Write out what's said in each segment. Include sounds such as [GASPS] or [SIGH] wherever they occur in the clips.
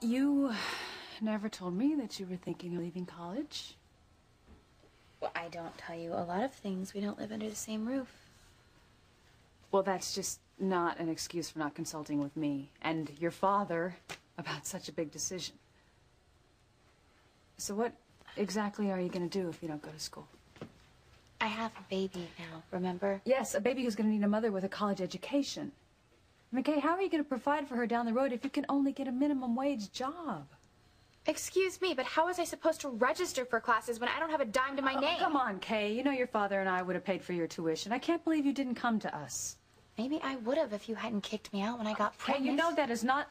You never told me that you were thinking of leaving college. Well, I don't tell you a lot of things. We don't live under the same roof. Well, that's just not an excuse for not consulting with me and your father about such a big decision. So what exactly are you going to do if you don't go to school? I have a baby now, remember? Yes, a baby who's going to need a mother with a college education. McKay, how are you going to provide for her down the road if you can only get a minimum wage job? Excuse me, but how was I supposed to register for classes when I don't have a dime to my Oh, name? Come on, Kay. You know your father and I would have paid for your tuition. I can't believe you didn't come to us. Maybe I would have if you hadn't kicked me out when I got Kay, pregnant. you know that is not...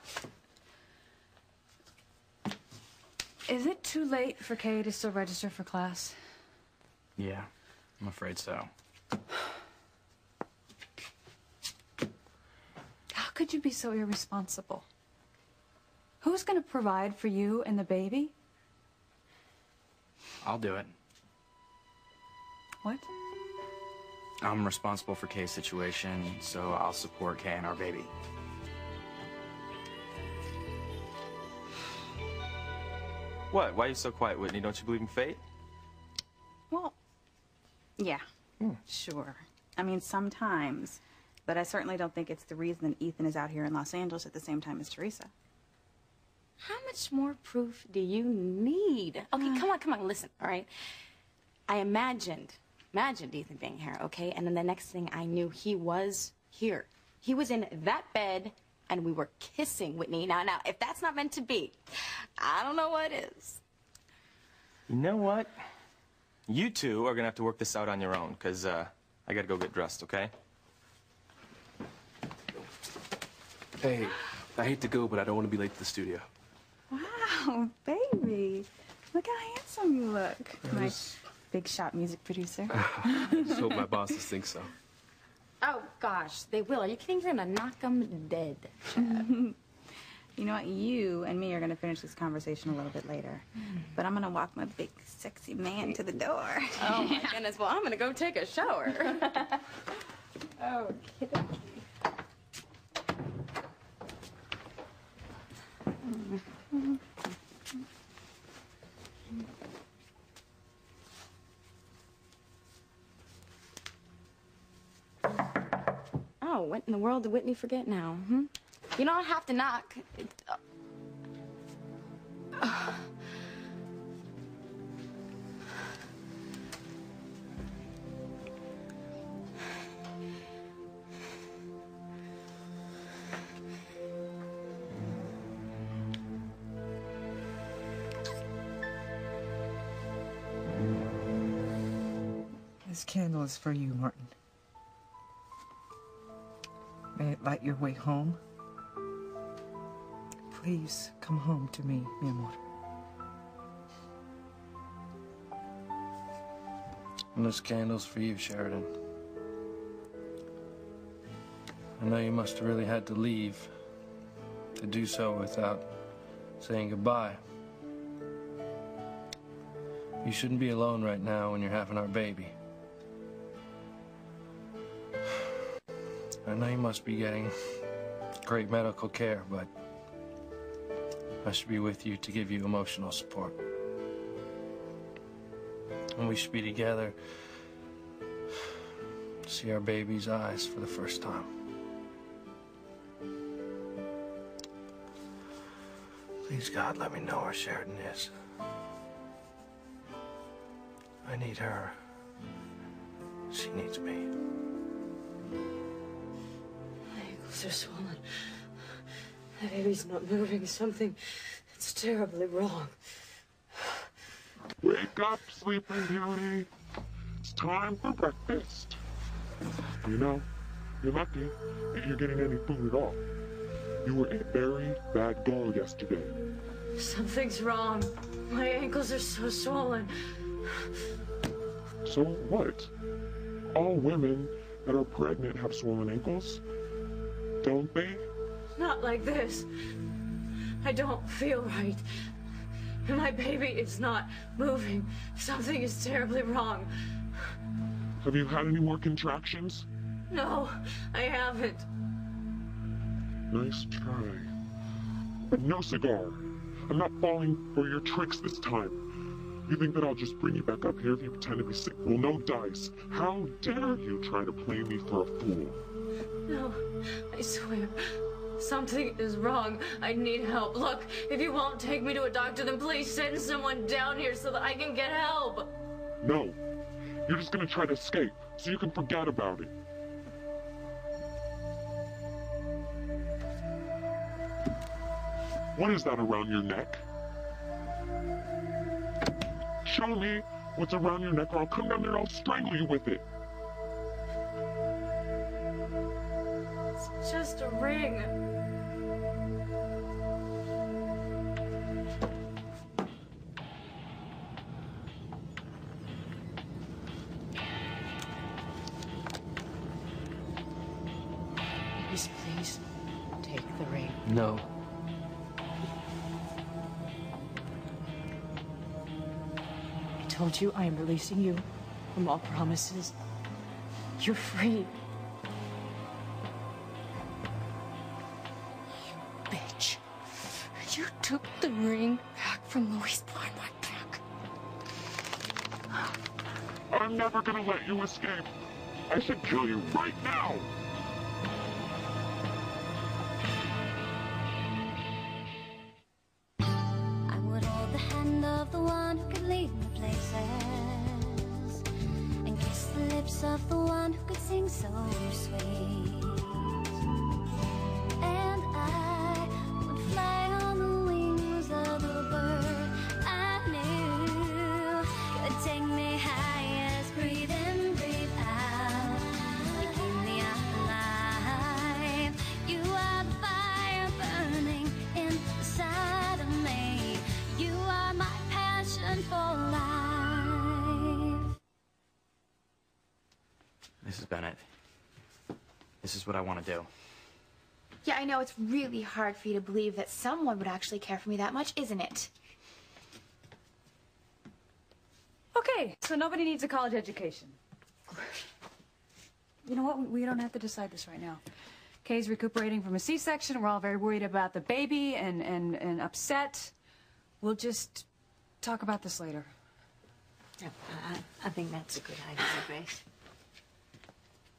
Is it too late for Kay to still register for class? Yeah, I'm afraid so. [SIGHS] [SIGHS] [SIGHS] could you be so irresponsible? Who's going to provide for you and the baby? I'll do it. What? I'm responsible for Kay's situation, so I'll support Kay and our baby. What? Why are you so quiet, Whitney? Don't you believe in fate? Well, yeah, hmm. sure. I mean, sometimes. But I certainly don't think it's the reason that Ethan is out here in Los Angeles at the same time as Theresa. How much more proof do you need? Okay, come on, come on, listen, all right? I imagined, imagined Ethan being here, okay? And then the next thing I knew, he was here. He was in that bed, and we were kissing Whitney. Now, now, if that's not meant to be, I don't know what is. You know what? You two are gonna have to work this out on your own, because uh, I gotta go get dressed, okay? Hey, I hate to go, but I don't want to be late to the studio. Wow, baby. Look how handsome you look. My big shot music producer. [LAUGHS] I just hope my bosses think so. Oh, gosh, they will. Are you kidding? You're gonna knock them dead. [LAUGHS] you know what? You and me are going to finish this conversation a little bit later. Hmm. But I'm going to walk my big, sexy man to the door. Oh, my goodness. Well, I'm gonna go take a shower. [LAUGHS] oh, kiddo. World did Whitney forget now? Hmm? You don't have to knock. It- uh, This candle is for you, Martin. Light your way home. Please come home to me, mi amor. And this candle's for you, Sheridan. I know you must have really had to leave to do so without saying goodbye. You shouldn't be alone right now when you're having our baby. I know you must be getting great medical care, but I should be with you to give you emotional support. And we should be together to see our baby's eyes for the first time. Please, God, let me know where Sheridan is. I need her. She needs me. My are swollen. The baby's not moving. Something that's terribly wrong. Wake up, Sleeping Beauty. It's time for breakfast. You know, you're lucky that you're getting any food at all. You were a very bad girl yesterday. Something's wrong. My ankles are so swollen. So what? All women that are pregnant have swollen ankles, don't they? Not like this. I don't feel right. And my baby is not moving. Something is terribly wrong. Have you had any more contractions? No, I haven't. Nice try. But No cigar. I'm not falling for your tricks this time. You think that I'll just bring you back up here if you pretend to be sick? Well, no dice. How dare you try to play me for a fool? No, I swear. Something is wrong. I need help. Look, if you won't take me to a doctor, then please send someone down here so that I can get help. No. You're just gonna try to escape, so you can forget about it. What is that around your neck? Show me what's around your neck, or I'll come down there and I'll strangle you with it. It's just a ring. Please, please, take the ring. No. I told you I am releasing you from all promises. You're free. Took ring back from Luis behind my back. I'm never gonna let you escape. I should kill you right now. Mrs. Bennett, this is what I want to do. Yeah, I know it's really hard for you to believe that someone would actually care for me that much, isn't it? Okay, so nobody needs a college education. You know what? We don't have to decide this right now. Kay's recuperating from a C-section. We're all very worried about the baby and, and, and upset. We'll just talk about this later. I, I think that's a good idea, Grace.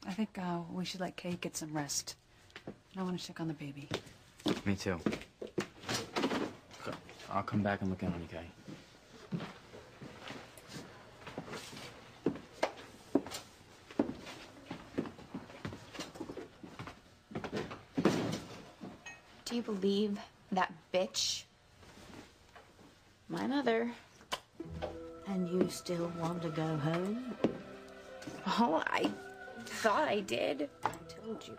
I think uh, we should let Kay get some rest. I want to check on the baby. Me too. I'll come back and look in on you, Kay. Do you believe that bitch? My mother. And you still want to go home? Oh, I thought I did. I told you.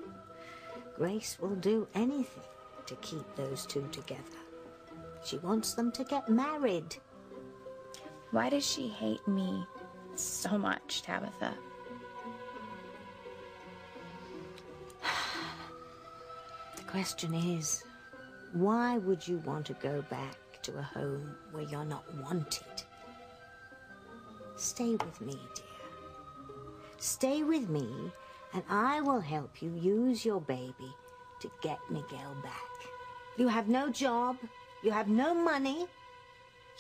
Grace will do anything to keep those two together. She wants them to get married. Why does she hate me so much, Tabitha? [SIGHS] The question is, why would you want to go back to a home where you're not wanted? Stay with me, dear. Stay with me, and I will help you use your baby to get Miguel back. You have no job, you have no money.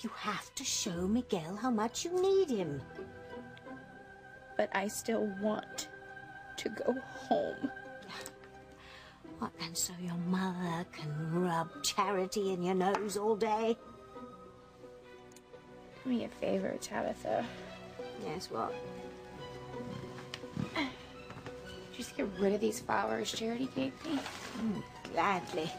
You have to show Miguel how much you need him. But I still want to go home. What, and so your mother can rub charity in your nose all day? Do me a favor, Tabitha. Yes, what? Just get rid of these flowers Charity gave me. Mm, gladly.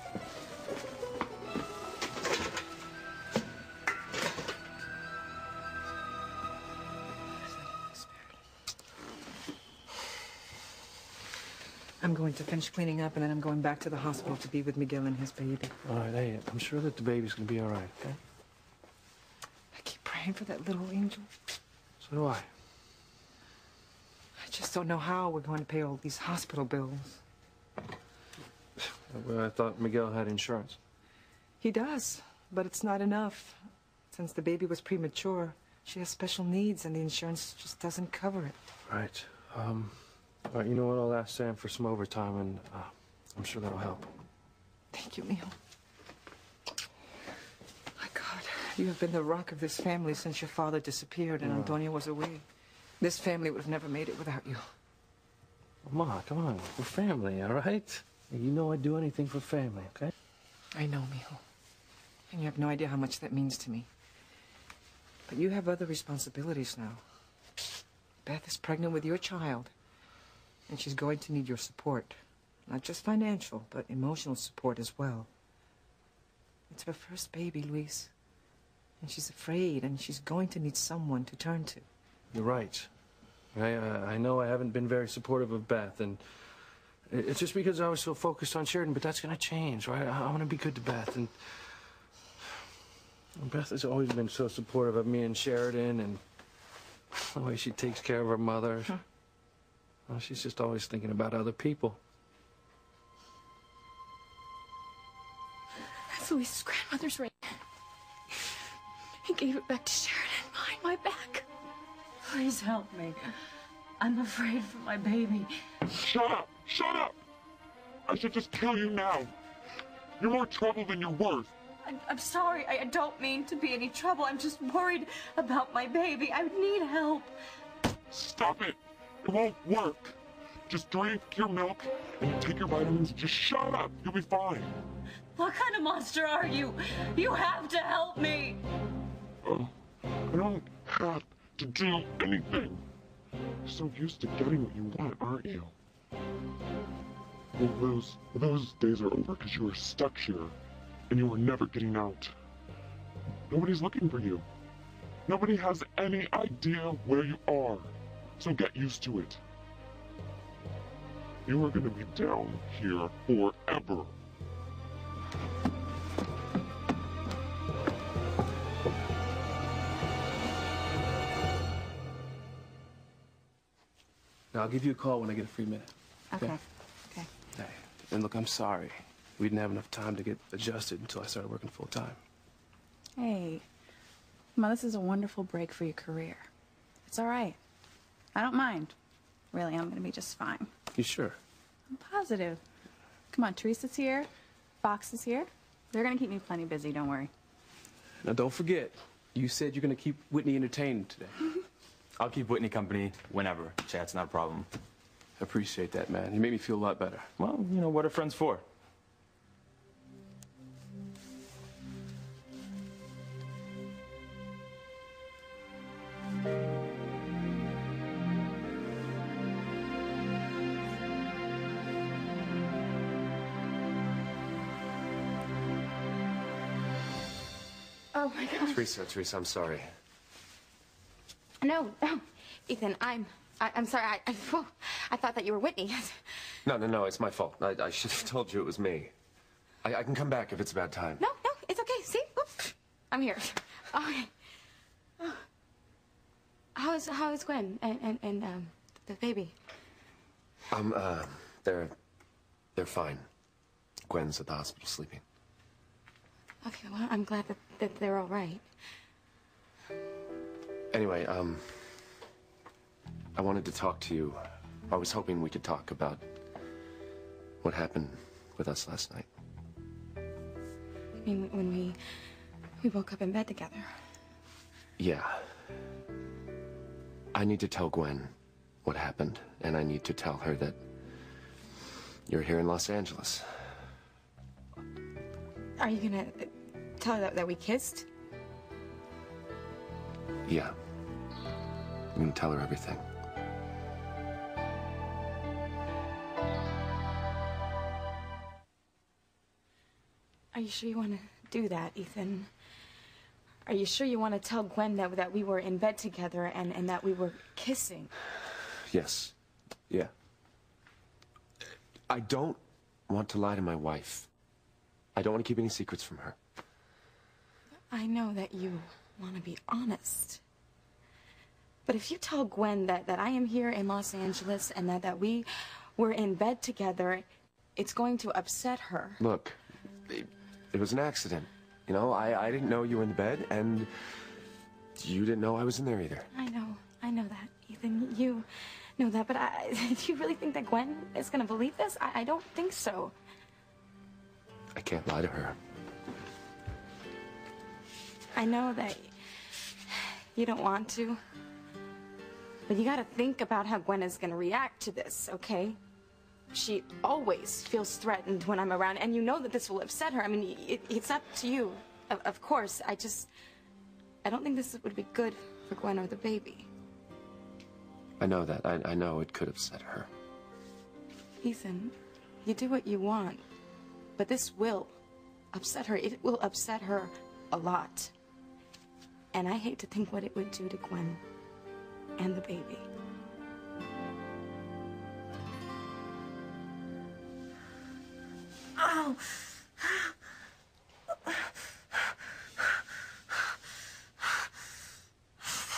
I'm going to finish cleaning up and then I'm going back to the hospital to be with Miguel and his baby. All right, hey, I'm sure that the baby's gonna be all right, okay? I keep praying for that little angel. So do I. I just don't know how we're going to pay all these hospital bills. Well, I thought Miguel had insurance. He does, but it's not enough. Since the baby was premature, she has special needs and the insurance just doesn't cover it. Right. Um, all right, you know what? I'll ask Sam for some overtime, and uh, I'm sure that'll help. Thank you, Neil. I You have been the rock of this family since your father disappeared and Antonio was away. This family would have never made it without you. Ma, come on. We're family, all right? You know I'd do anything for family, okay? I know, Mijo. And you have no idea how much that means to me. But you have other responsibilities now. Beth is pregnant with your child, and she's going to need your support. Not just financial, but emotional support as well. It's her first baby, Luis. And she's afraid, and she's going to need someone to turn to. You're right. I, uh, I know I haven't been very supportive of Beth, and it's just because I was so focused on Sheridan, but that's going to change, right? I, to be good to Beth, and and Beth has always been so supportive of me and Sheridan, and the way she takes care of her mother. Well, she's just always thinking about other people. That's Luis's grandmother's ring. He gave it back to Sheridan behind my back. Please help me. I'm afraid for my baby. Shut up! Shut up! I should just kill you now. You're more trouble than you're worth. I'm, I'm sorry. I don't mean to be any trouble. I'm just worried about my baby. I need help. Stop it! It won't work. Just drink your milk and take your vitamins. Just shut up. You'll be fine. What kind of monster are you? You have to help me. Uh, I don't have to do anything. So used to getting what you want, aren't you? Well, those those days are over because you are stuck here, and you are never getting out. Nobody's looking for you. Nobody has any idea where you are. So get used to it. You are going to be down here forever. I'll give you a call when I get a free minute. Okay. Okay. Hey, and look, I'm sorry. We didn't have enough time to get adjusted until I started working full time. Hey, on, this is a wonderful break for your career. It's all right. I don't mind. Really, I'm gonna be just fine. You sure? I'm positive. Come on, Theresa's here. Fox is here. They're gonna keep me plenty busy, don't worry. Now, don't forget, you said you're going to keep Whitney entertained today. [LAUGHS] I'll keep Whitney company whenever. Chat's not a problem. I appreciate that, man. You made me feel a lot better. Well, you know, what are friends for? Oh my gosh. Theresa, Theresa, I'm sorry. No, no. Ethan, I'm. I, I'm sorry. I, I, I thought that you were Whitney. [LAUGHS] No, no, no, it's my fault. I, I should have told you it was me. I, I can come back if it's a bad time. No, no, it's okay. See, Whoop. I'm here. Okay. Oh. How is how is Gwen and and, and um the baby? Um, uh, they're, they're fine. Gwen's at the hospital sleeping. Okay, well, I'm glad that, that they're all right. Anyway, um, I wanted to talk to you. I was hoping we could talk about what happened with us last night. I mean, when we we woke up in bed together. Yeah. I need to tell Gwen what happened, and I need to tell her that you're here in Los Angeles. Are you gonna tell her that, that we kissed? Yeah. I'm gonna tell her everything. Are you sure you want to do that, Ethan? Are you sure you want to tell Gwen that that we were in bed together and and that we were kissing? Yes. Yeah. I don't want to lie to my wife. I don't want to keep any secrets from her. I know that you want to be honest. But if you tell Gwen that, that I am here in Los Angeles and that, that we were in bed together, it's going to upset her. Look, it, it was an accident. You know, I, I didn't know you were in the bed, and you didn't know I was in there either. I know, I know that, Ethan. You know that, but I, [LAUGHS] do you really think that Gwen is going to believe this? I, I don't think so. I can't lie to her. I know that you don't want to. But you gotta think about how Gwen is gonna react to this, okay? She always feels threatened when I'm around, and you know that this will upset her. I mean, it, it's up to you. Of, of course, I just. I don't think this would be good for Gwen or the baby. I know that. I, I know it could upset her. Ethan, you do what you want, but this will upset her. It will upset her a lot. And I hate to think what it would do to Gwen and the baby. Ow!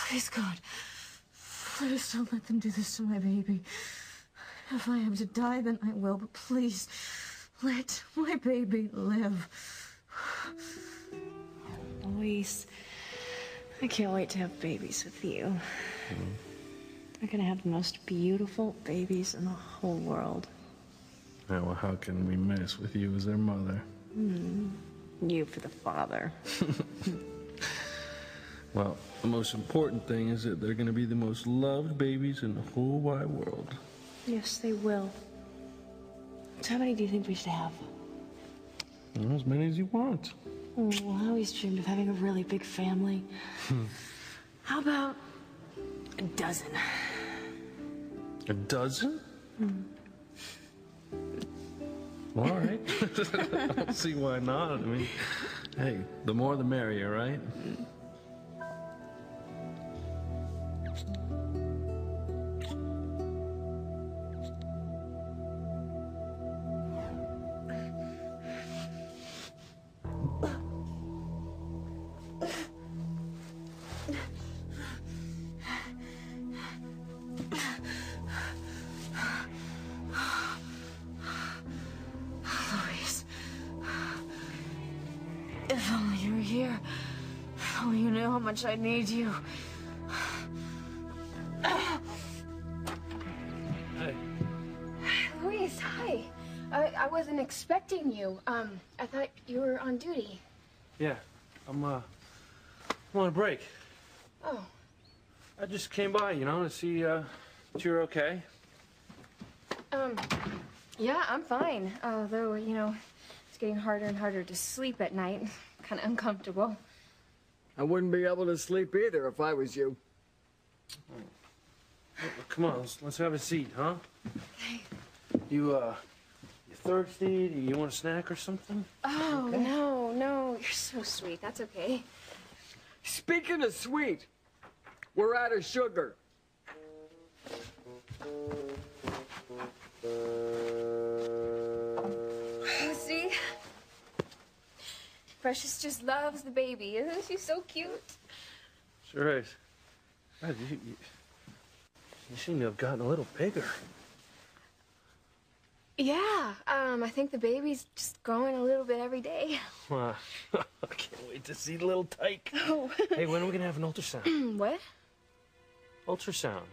Please, God. Please don't let them do this to my baby. If I have to die, then I will, but please, let my baby live. Luis, I can't wait to have babies with you. We're gonna have the most beautiful babies in the whole world. Yeah, well, how can we mess with you as their mother? Hmm. You for the father. [LAUGHS] Well, the most important thing is that they're going to be the most loved babies in the whole wide world. Yes, they will. So how many do you think we should have? Well, as many as you want. Oh, I always dreamed of having a really big family. How about a dozen? A dozen? Hmm. Well, all right. [LAUGHS] I don't see why not. I mean, hey, the more the merrier, right? On a break. Oh, I just came by, you know, to see, uh, if you're okay. um, yeah, I'm fine. Although, you know, it's getting harder and harder to sleep at night. [LAUGHS] Kind of uncomfortable. I wouldn't be able to sleep either if I was you. Come on, let's, let's have a seat, huh? [LAUGHS] You, uh, you thirsty? Do you want a snack or something? Oh, no, no. You're so sweet. That's okay. Speaking of sweet, we're out of sugar. Oh, see? Precious just loves the baby. Isn't she so cute? Sure is. God, you, you, you seem to have gotten a little bigger. Yeah, um, I think the baby's just growing a little bit every day. [LAUGHS] Wow. [LAUGHS] I can't wait to see the little tyke. [LAUGHS] Oh. hey, when are we gonna have an ultrasound? [CLEARS THROAT] what? ultrasound.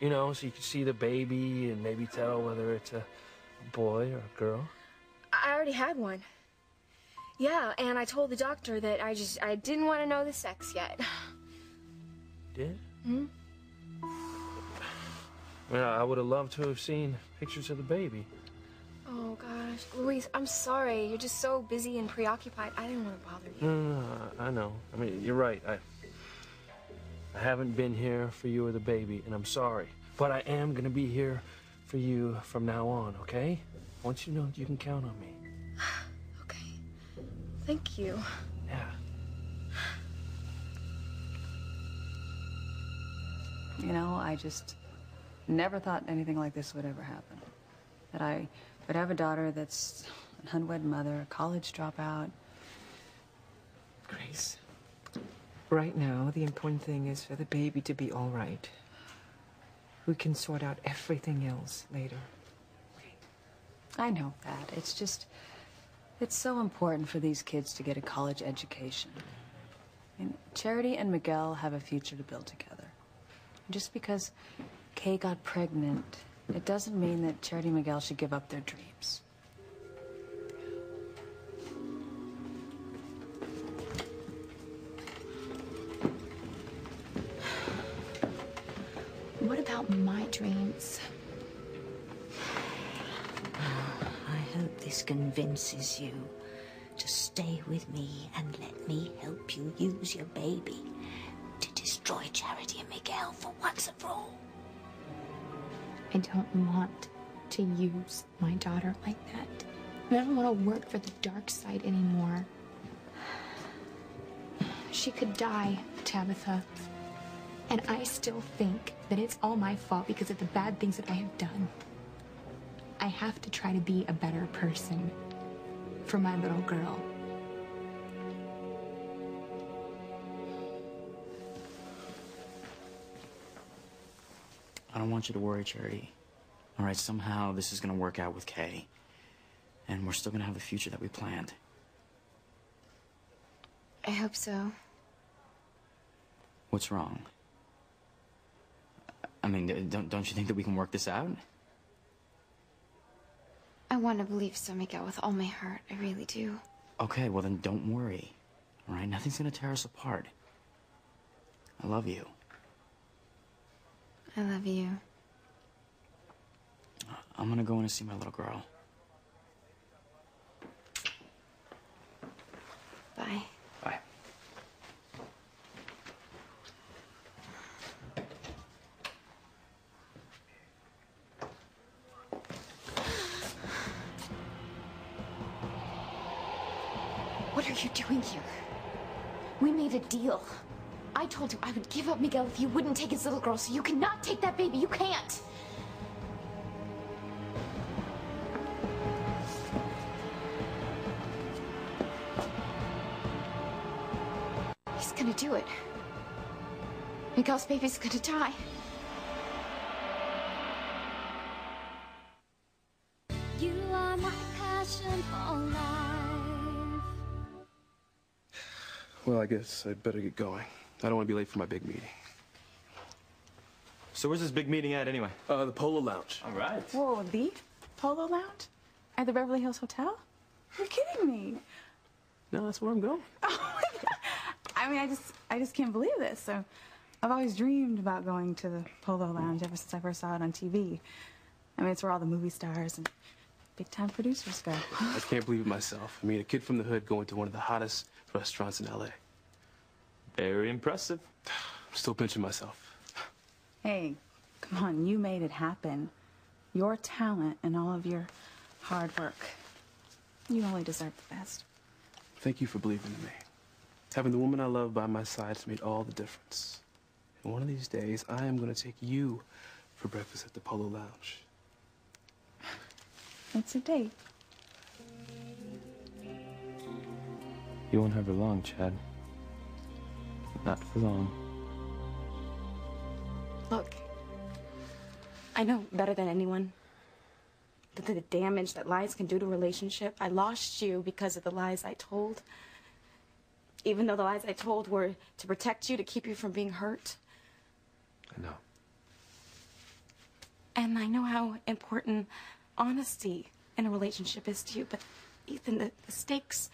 You know, so you can see the baby and maybe tell whether it's a boy or a girl. I already had one. Yeah, and I told the doctor that I just I didn't want to know the sex yet. [SIGHS] Did? Hmm? Well, I would have loved to have seen pictures of the baby. Oh gosh, Luis, I'm sorry. You're just so busy and preoccupied. I didn't want to bother you. No, no, no, I I know. I mean, you're right. I, I haven't been here for you or the baby, and I'm sorry. But I am gonna be here for you from now on, okay? I want you to know that you can count on me. [SIGHS] Okay. Thank you. Yeah. You know, I just never thought anything like this would ever happen. That I would have a daughter that's an unwed mother, a college dropout. Grace, right now, the important thing is for the baby to be all right. We can sort out everything else later. I know that. It's just, it's so important for these kids to get a college education. I mean, Charity and Miguel have a future to build together. Just because Kay got pregnant, it doesn't mean that Charity and Miguel should give up their dreams. What about my dreams? I hope this convinces you to stay with me and let me help you use your baby to destroy Charity and Miguel for once and for all. I don't want to use my daughter like that. I don't want to work for the dark side anymore. She could die, Tabitha. And I still think that it's all my fault because of the bad things that I have done. I have to try to be a better person for my little girl. Don't want you to worry, Charity. All right, somehow this is gonna work out with Kay. And we're still gonna have the future that we planned. I hope so. What's wrong? I mean, don't, don't you think that we can work this out? I want to believe so, Miguel, with all my heart. I really do. Okay, well then don't worry. All right, nothing's gonna tear us apart. I love you. I love you. I'm gonna go in and see my little girl. Bye. Bye. What are you doing here? We made a deal. I told you I would give up Miguel if you wouldn't take his little girl, so you cannot take that baby. You can't. He's gonna do it. Miguel's baby's gonna die. You are my passion for life. Well, I guess I'd better get going. I don't want to be late for my big meeting. So where's this big meeting at anyway? Uh, the Polo Lounge. All right. Whoa, the Polo Lounge? At the Beverly Hills Hotel? You're kidding me. No, that's where I'm going. [LAUGHS] I mean, I just, I just can't believe this. So, I've always dreamed about going to the Polo Lounge ever since I first saw it on TV. I mean, it's where all the movie stars and big-time producers go. I can't believe it myself. I mean, a kid from the hood going to one of the hottest restaurants in LA. Very impressive. I'm still pinching myself. Hey, come on, you made it happen. Your talent and all of your hard work. You only deserve the best. Thank you for believing in me. Having the woman I love by my side has made all the difference. And one of these days, I am going to take you for breakfast at the Polo Lounge. It's a date. You won't have her long, Chad. Not for long. Look, I know better than anyone the, the damage that lies can do to a relationship. I lost you because of the lies I told. Even though the lies I told were to protect you, to keep you from being hurt. I know. And I know how important honesty in a relationship is to you, but Ethan, the, the stakes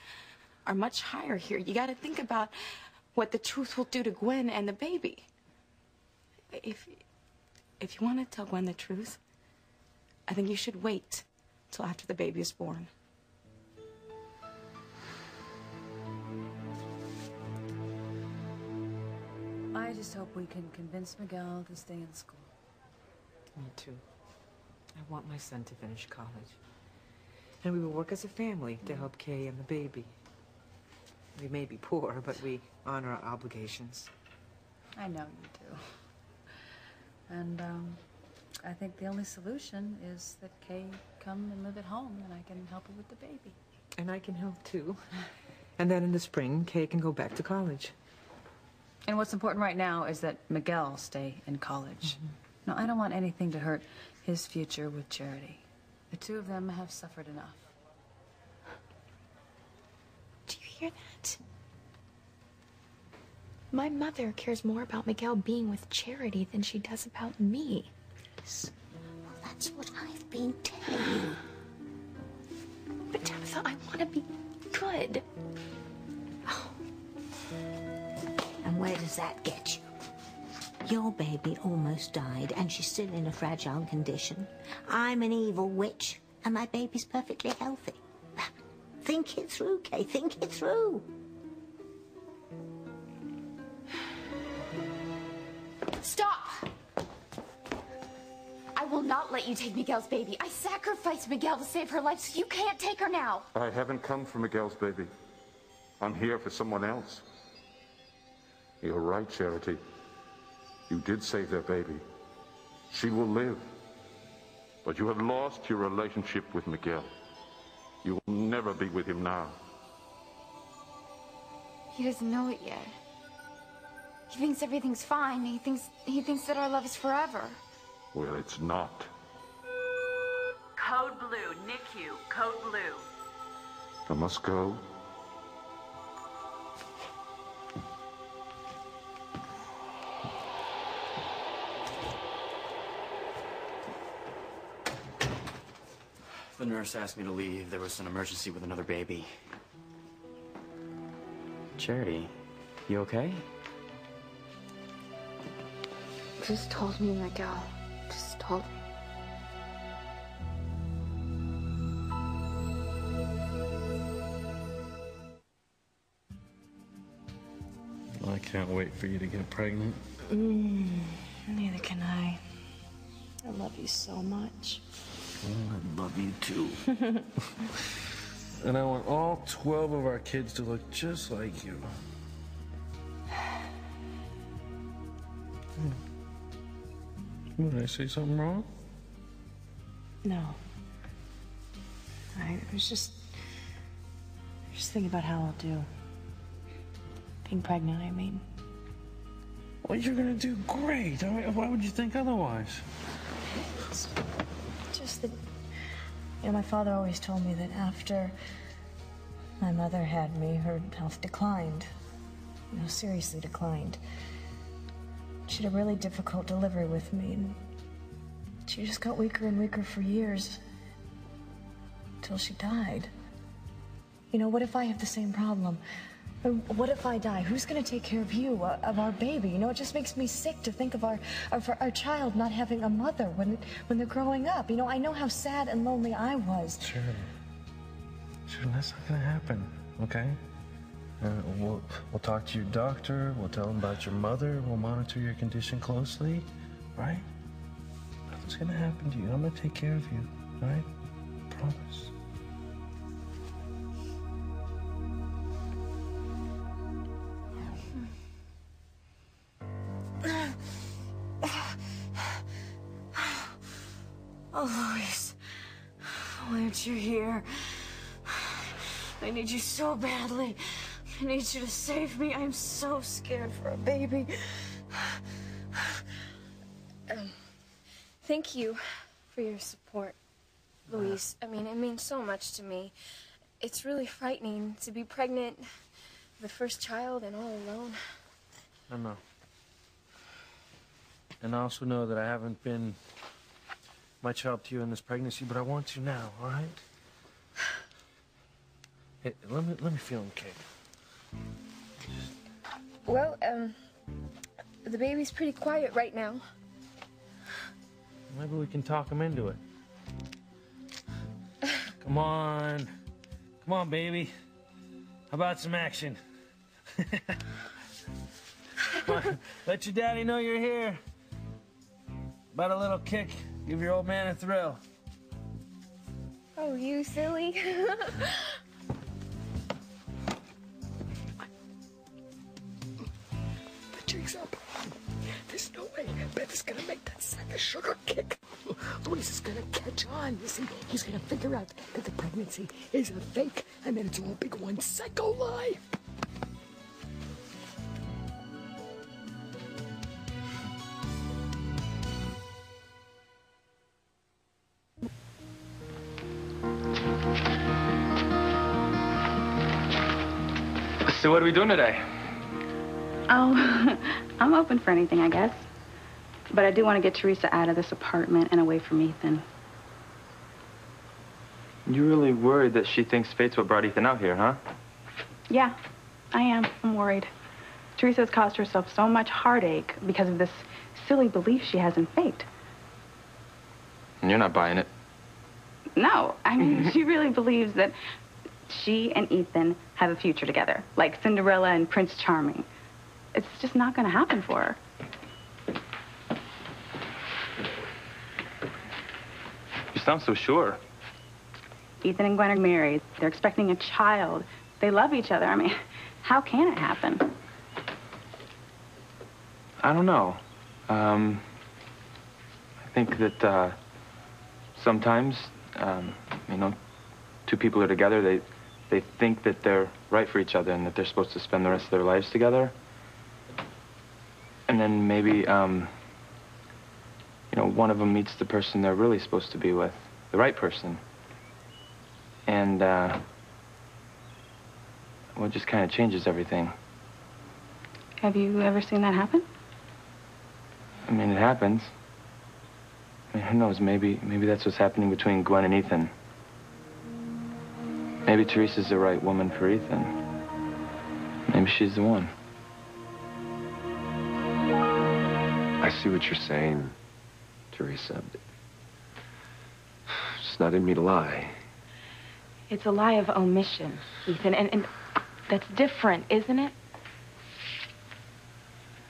are much higher here. You gotta think about what the truth will do to Gwen and the baby. If if you want to tell Gwen the truth, I think you should wait till after the baby is born. I just hope we can convince Miguel to stay in school. Me too. I want my son to finish college. And we will work as a family to help Kay and the baby. We may be poor, but we honor our obligations. I know you do. And um, I think the only solution is that Kay come and live at home, and I can help her with the baby. And I can help too. And then in the spring, Kay can go back to college. And what's important right now is that Miguel stay in college. No, I don't want anything to hurt his future with Charity. The two of them have suffered enough. Do you hear that? My mother cares more about Miguel being with Charity than she does about me. Yes. Well, that's what I've been telling you. [GASPS] But Tabitha, I want to be good. Oh. And where does that get you? Your baby almost died, and she's still in a fragile condition. I'm an evil witch, and my baby's perfectly healthy. Think it through, Kay. Think it through. Stop! I will not let you take Miguel's baby. I sacrificed Miguel to save her life, so you can't take her now. I haven't come for Miguel's baby. I'm here for someone else. You're right, Charity. You did save their baby. She will live. But you have lost your relationship with Miguel. You will never be with him now. He doesn't know it yet. He thinks everything's fine. He thinks he thinks that our love is forever. Well, it's not. Code Blue, NICU, Code Blue. I must go. Nurse asked me to leave. There was an emergency with another baby. Charity, you okay? Just told me, Miguel. Just told me. I can't wait for you to get pregnant. Mm, neither can I. I love you so much. I love you too. [LAUGHS] and I want all 12 of our kids to look just like you. Hmm. Did I say something wrong? No. I was just. Just thinking about how I'll do. Being pregnant, I mean. Well, you're gonna do great. I mean, why would you think otherwise? It's just that. You know, my father always told me that after my mother had me, her health declined. You know, seriously declined. She had a really difficult delivery with me, and she just got weaker and weaker for years until she died. You know, what if I have the same problem? What if I die? Who's going to take care of you, uh, of our baby? You know, it just makes me sick to think of our, of our, child not having a mother when, when they're growing up. You know, I know how sad and lonely I was. Sure. Sure, that's not gonna happen, okay? Uh, we'll, we'll talk to your doctor, we'll tell him about your mother, we'll monitor your condition closely, right? Nothing's gonna happen to you. I'm gonna take care of you, all right? Promise. Oh, Luis. Why aren't you here? I need you so badly. I need you to save me. I'm so scared for a baby. Um, thank you for your support, Luis. I mean, it means so much to me. It's really frightening to be pregnant, the first child, and all alone. I know. And I also know that I haven't been much help to you in this pregnancy, but I want to now, all right? Hey, let me let me feel him, okay. Well, um, the baby's pretty quiet right now. Maybe we can talk him into it. Come on. Come on, baby. How about some action? [LAUGHS] Let your daddy know you're here. About a little kick. Give your old man a thrill. Oh, you silly. [LAUGHS] The jig's up. There's no way Beth is gonna make that sack of sugar kick. Luis is gonna catch on. You see, he's gonna figure out that the pregnancy is a fake and that it's all a big one psycho lie. What are we doing today? Oh, [LAUGHS] I'm open for anything, I guess. But I do want to get Theresa out of this apartment and away from Ethan. You're really worried that she thinks fate's what brought Ethan out here, huh? Yeah, I am. I'm worried. Theresa has caused herself so much heartache because of this silly belief she has in fate. And you're not buying it. No, I mean, [LAUGHS] she really believes that she and Ethan have a future together, like Cinderella and Prince Charming. It's just not going to happen for her. You sound so sure. Ethan and Gwen are married. They're expecting a child. They love each other. I mean, how can it happen? I don't know. Um, I think that uh, sometimes, um, you know, two people are together. They they think that they're right for each other and that they're supposed to spend the rest of their lives together. And then maybe, um, you know, one of them meets the person they're really supposed to be with, the right person. And uh, well, it just kind of changes everything. Have you ever seen that happen? I mean, it happens. I mean, who knows? Maybe, maybe that's what's happening between Gwen and Ethan. Maybe Theresa's the right woman for Ethan. Maybe she's the one. I see what you're saying, Teresa. It's not in me to lie. It's a lie of omission, Ethan, and, and that's different, isn't it?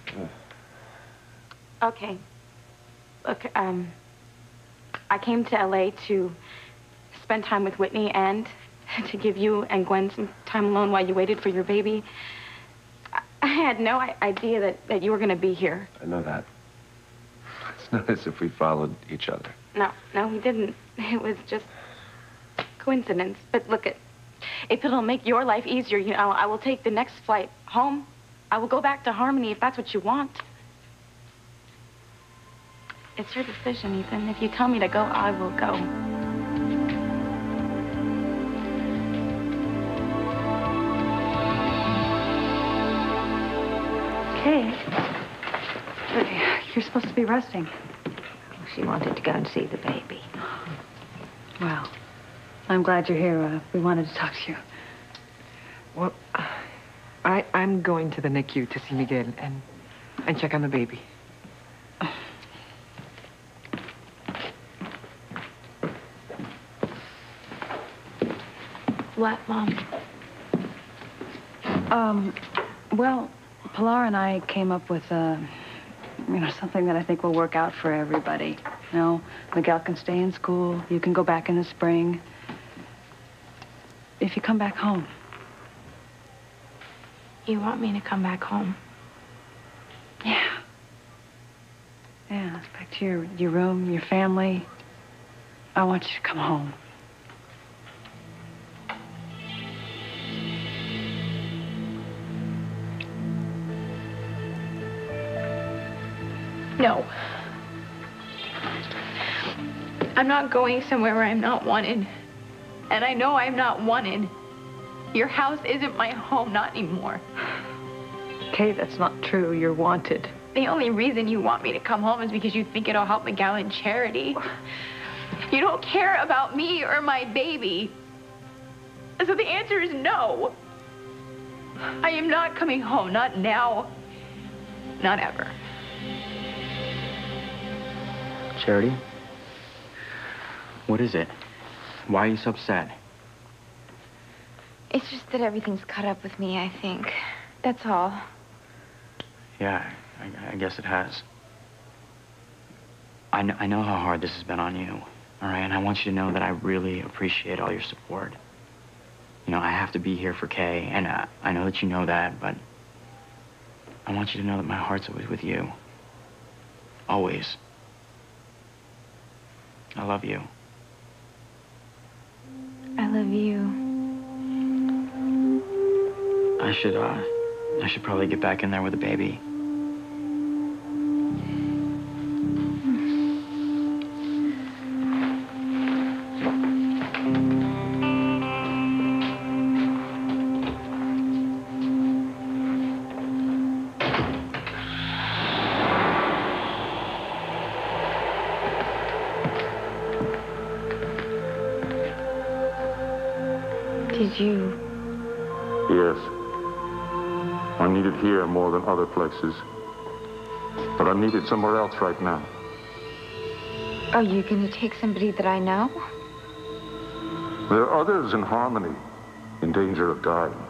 [SIGHS] Okay. Look, um, I came to LA to spend time with Whitney and to give you and Gwen some time alone while you waited for your baby. I, I had no i- idea that, that you were going to be here. I know that. It's not as if we followed each other. No, no, we didn't. It was just coincidence. But look, it, if it'll make your life easier, you know, I will take the next flight home. I will go back to Harmony if that's what you want. It's your decision, Ethan. If you tell me to go, I will go. Be resting. She wanted to go and see the baby. Well, I'm glad you're here. Uh, we wanted to talk to you. Well, I, I'm going to the NICU to see Miguel and, and check on the baby. What, Mom? Um, well, Pilar and I came up with, uh, you know, something that I think will work out for everybody. You know, Miguel can stay in school. You can go back in the spring. If you come back home. You want me to come back home? Yeah. Yeah, back to your, your room, your family. I want you to come home. No. I'm not going somewhere where I'm not wanted. And I know I'm not wanted. Your house isn't my home, not anymore. Kay, that's not true. You're wanted. The only reason you want me to come home is because you think it'll help Miguel and Charity. You don't care about me or my baby. So the answer is no. I am not coming home, not now, not ever. Charity? What is it? Why are you so upset? It's just that everything's caught up with me, I think. That's all. Yeah, I, I guess it has. I know, I know how hard this has been on you, all right? And I want you to know that I really appreciate all your support. You know, I have to be here for Kay, and uh, I know that you know that, but I want you to know that my heart's always with you. Always. I love you. I love you. I should, uh, I should probably get back in there with the baby. Than other places. But I need it somewhere else right now. Are you going to take somebody that I know? There are others in Harmony in danger of dying.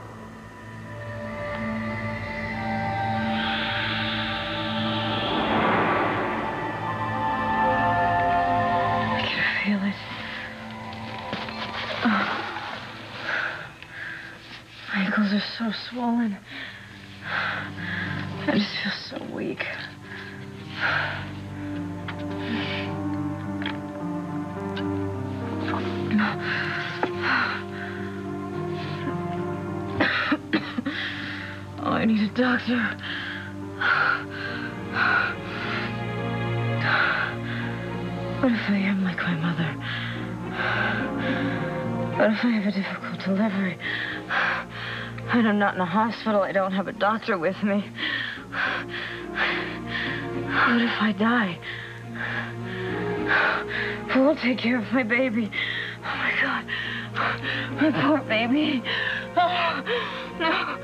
Delivery? And I'm not in a hospital, I don't have a doctor with me. What if I die? Who will take care of my baby? Oh my god. My poor baby. Oh, no.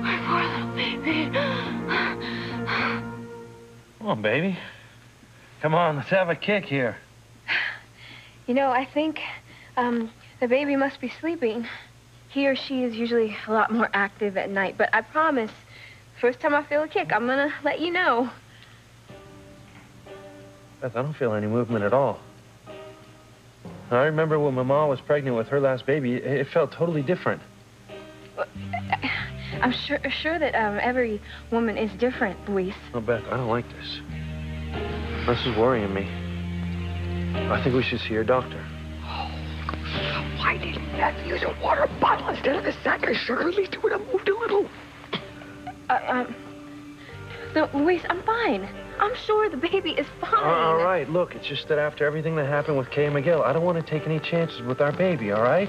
My poor little baby. Come on, baby. Come on, let's have a kick here. You know, I think um, the baby must be sleeping. He or she is usually a lot more active at night, but I promise, first time I feel a kick, I'm gonna let you know. Beth, I don't feel any movement at all. I remember when my mom was pregnant with her last baby, it felt totally different. I'm sure sure that um, every woman is different, Luis. No, Beth, I don't like this. This is worrying me. I think we should see your doctor. Why didn't Beth use a water bottle instead of a sack of sugar? At least it would have moved a little. Uh, um, no, Luis, I'm fine. I'm sure the baby is fine. all right, look, it's just that after everything that happened with Kay and Miguel, I don't want to take any chances with our baby, all right?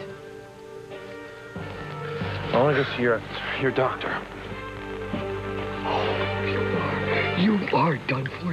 I want to go see your, your doctor. Oh, you are you are done for now, baby.